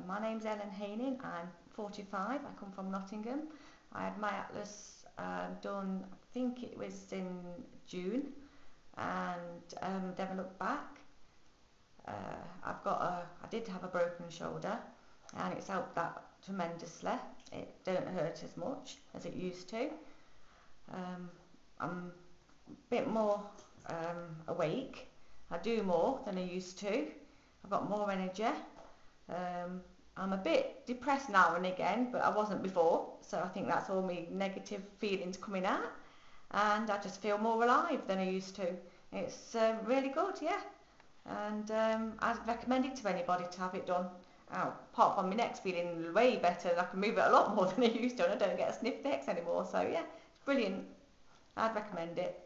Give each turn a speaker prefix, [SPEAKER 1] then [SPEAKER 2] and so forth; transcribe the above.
[SPEAKER 1] My name's Ellen Haining. I'm 45. I come from Nottingham. I had my atlas um, done, I think it was in June, and um, never looked back. Uh, I've got a, I did have a broken shoulder, and it's helped that tremendously. It don't hurt as much as it used to. Um, I'm a bit more um, awake. I do more than I used to. I've got more energy. Um, I'm a bit depressed now and again, but I wasn't before. So I think that's all my negative feelings coming out. And I just feel more alive than I used to. It's um, really good, yeah. And um, I'd recommend it to anybody to have it done. Oh, apart from my neck's feeling way better, and I can move it a lot more than I used to, and I don't get a sniff necks anymore. So yeah, it's brilliant. I'd recommend it.